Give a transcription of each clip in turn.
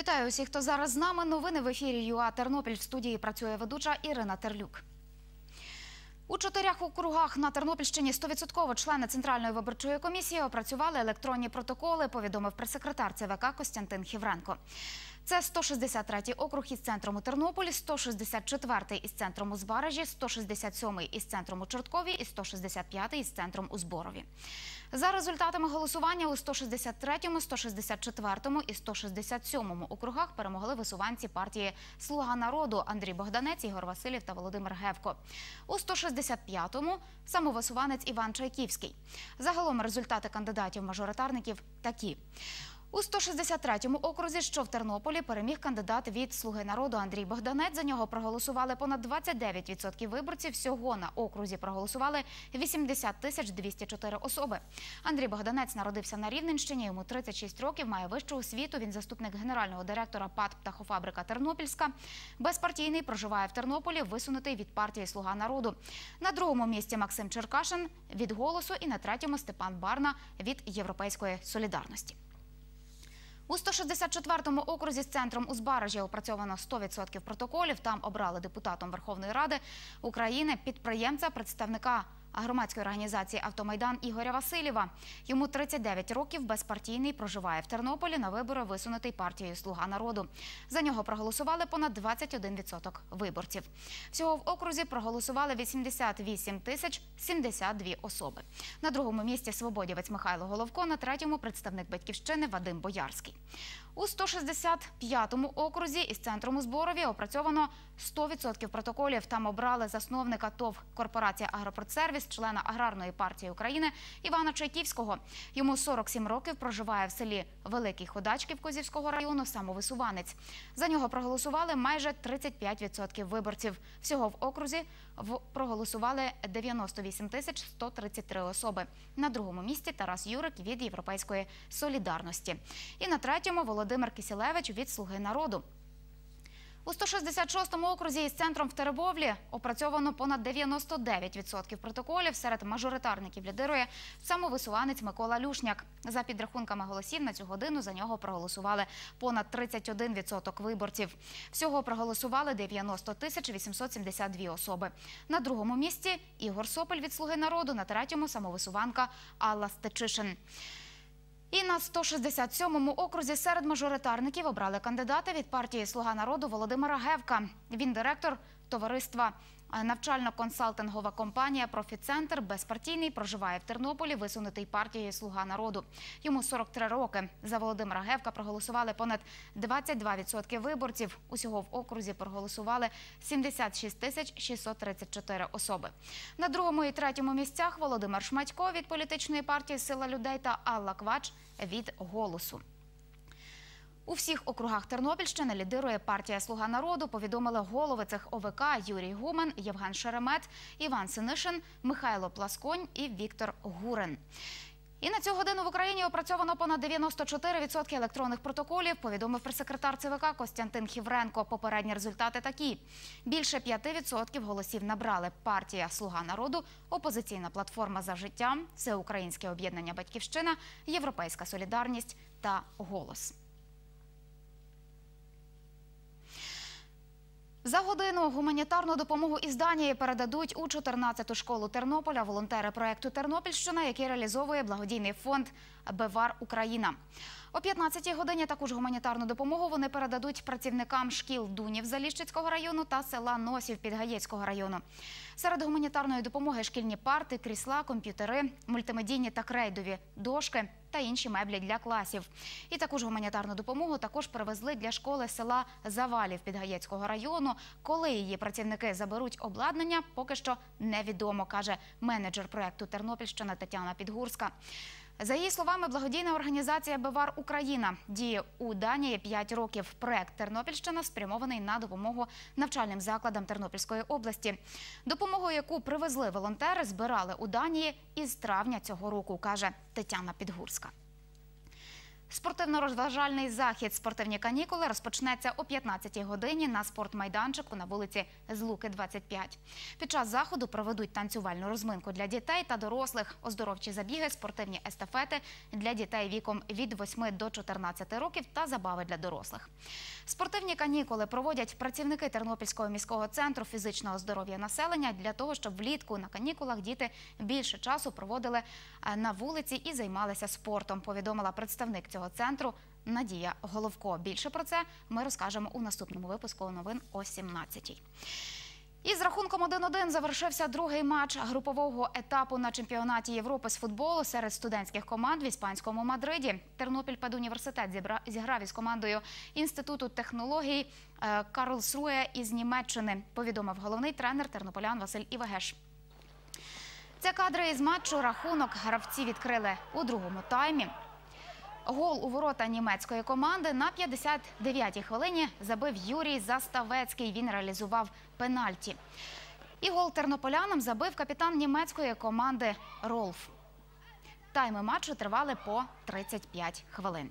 Вітаю усіх, хто зараз з нами. Новини в ефірі ЮА Тернопіль. В студії працює ведуча Ірина Терлюк. У чотирьох округах на Тернопільщині 100% члени Центральної виборчої комісії опрацювали електронні протоколи, повідомив прес-секретар ЦВК Костянтин Хівренко. Це 163-й округ із центром Тернополі, 164-й із центром у Збаражі, 167-й із центром у Чорткові і 165-й із центром у Зборові. За результатами голосування у 163-му, 164-му і 167-му округах перемогли висуванці партії Слуга народу Андрій Богданець, Ігор Василів та Володимир Гевко. У 165-му – самовисуванець Іван Чайківський. Загалом результати кандидатів-мажоритарників такі. У 163-му окрузі, що в Тернополі, переміг кандидат від «Слуги народу» Андрій Богданець. За нього проголосували понад 29% виборців. Всього на окрузі проголосували 80 тисяч 204 особи. Андрій Богданець народився на Рівненщині, йому 36 років, має вищу освіту. Він заступник генерального директора ПАТ «Птахофабрика Тернопільська». Безпартійний, проживає в Тернополі, висунутий від партії «Слуга народу». На другому місці Максим Черкашин від «Голосу» і на третьому Степан Барна від «Європейської солідарності». У 164-му окрузі з центром Узбаражі опрацьовано 100% протоколів. Там обрали депутатом Верховної Ради України підприємця, представника громадської організації Автомайдан Ігоря Васильєва. Йому 39 років, безпартійний, проживає в Тернополі. На вибори висунутий партією Слуга народу. За нього проголосували понад 21% виборців. Всього в окрузі проголосували 88 тисяч 72 особи. На другому місці свободівець Михайло Головко, на третьому представник батьківщини Вадим Боярський. У 165-му окрузі із центром у Зборові опрацьовано 100% протоколів. Там обрали засновника ТОВ «Корпорація Агропродсервіс», члена Аграрної партії України Івана Чайківського. Йому 47 років, проживає в селі Великий Ходачків Козівського району, самовисуванець. За нього проголосували майже 35% виборців. Всього в окрузі проголосували 98 тисяч 133 особи. На другому місці Тарас Юрик від Європейської солідарності. І на третьому Володимир Кисілевич від Слуги народу. У 166-му окрузі із центром в Теребовлі опрацьовано понад 99% протоколів. Серед мажоритарників лідирує самовисуванець Микола Люшняк. За підрахунками голосів на цю годину за нього проголосували понад 31% виборців. Всього проголосували 90 тисяч 872 особи. На другому місці Ігор Сопель від «Слуги народу», на третьому самовисуванка Алла Стечишин. І на 167-му окрузі серед мажоритарників обрали кандидата від партії Слуга народу Володимира Гевка. Він директор товариства навчально-консалтингова компанія Профіцентр безпартійний проживає в Тернополі, висунутий партією Слуга народу. Йому 43 роки. За Володимира Гевка проголосували понад 22% виборців. Усього в окрузі проголосували 76 тисяч 634 особи. На другому і третьому місцях Володимир Шматько від політичної партії Сила людей та Алла Квач від голосу. У всіх округах Тернопільщини лідирує партія Слуга народу. Повідомили голови цих ОВК Юрій Гумен, Євген Шеремет, Іван Синишин, Михайло Пласконь і Віктор Гурен. І на цю годину в Україні опрацьовано понад 94% електронних протоколів. Повідомив прес-секретар ЦВК Костянтин Хівренко. Попередні результати такі: більше 5% голосів набрали партія Слуга народу, опозиційна платформа за життя, всеукраїнське об'єднання Батьківщина, Європейська солідарність та голос. За годину гуманітарну допомогу із Данії передадуть у 14-ту школу Тернополя волонтери проєкту Тернопільщина, який реалізовує благодійний фонд Бевар Україна. О 15-й годині також гуманітарну допомогу вони передадуть працівникам шкіл Дунів Заліщицького району та села Носів Підгаєцького району. Серед гуманітарної допомоги шкільні парти, крісла, комп'ютери, мультимедійні та крейдові дошки та інші меблі для класів. І також гуманітарну допомогу також привезли для школи села Завалів Підгаєцького району. Коли її працівники заберуть обладнання, поки що невідомо, каже менеджер проєкту Тернопільщина Тетяна Підгурська. За її словами, благодійна організація Бевар Україна діє у Данії 5 років. Проект Тернопільщина спрямований на допомогу навчальним закладам Тернопільської області. Допомогу, яку привезли волонтери, збирали у Данії із травня цього року, каже Тетяна Підгурська. Спортивно-розважальний захід «Спортивні канікули» розпочнеться о 15-й годині на спортмайданчику на вулиці Злуки, 25. Під час заходу проведуть танцювальну розминку для дітей та дорослих, оздоровчі забіги, спортивні естафети для дітей віком від 8 до 14 років та забави для дорослих. Спортивні канікули проводять працівники Тернопільського міського центру фізичного здоров'я населення для того, щоб влітку на канікулах діти більше часу проводили е, на вулиці і займалися спортом. Повідомила представник цього центру Надія Головко. Більше про це ми розкажемо у наступному випуску новин о 17-й. Із рахунком 1-1 завершився другий матч групового етапу на чемпіонаті Європи з футболу серед студентських команд в іспанському Мадриді. Тернопіль педуніверситет зіграв із командою інституту технологій е, Карлсруе із Німеччини. Повідомив головний тренер тернополян Василь Івегеш. Це кадри із матчу. Рахунок гравці відкрили у другому таймі. Гол у ворота німецької команди на 59-й хвилині забив Юрій Заставецький. Він реалізував пенальті. І гол тернополянам забив капітан німецької команди Ролф. Тайми матчу тривали по 35 хвилин.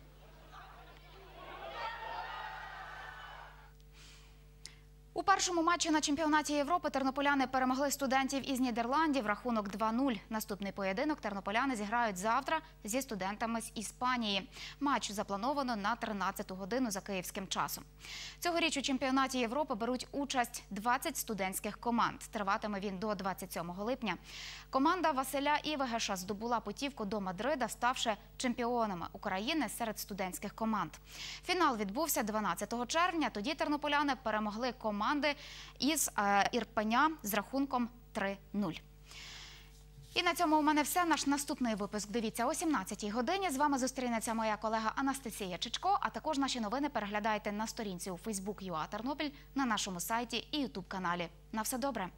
У першому матчі на чемпіонаті Європи тернополяни перемогли студентів із Нідерландів. Рахунок 2-0. Наступний поєдинок тернополяни зіграють завтра зі студентами з Іспанії. Матч заплановано на 13 годину за київським часом. Цьогоріч у чемпіонаті Європи беруть участь 20 студентських команд. Триватиме він до 27 липня. Команда Василя Івегеша здобула путівку до Мадрида, ставши чемпіонами України серед студентських команд. Фінал відбувся 12 червня. Тоді тернополяни перемогли команди із е, Ірпеня з рахунком 3-0. І на цьому у мене все. Наш наступний випуск дивіться о 17-й годині. З вами зустрінеться моя колега Анастасія Чичко. А також наші новини переглядайте на сторінці у Facebook.ua Тернопіль на нашому сайті і Ютуб каналі. На все добре.